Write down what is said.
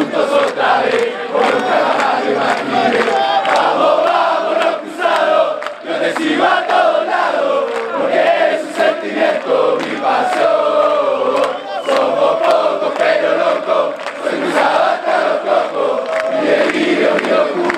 juntos otra vez, por un trabajo imaginario. Vamos, vamos, los cruzados, yo te sigo a todos lados, porque es un sentimiento, mi pasión. Somos pocos pero locos, soy cruzado hasta los cocos, mi delirio, mi locura.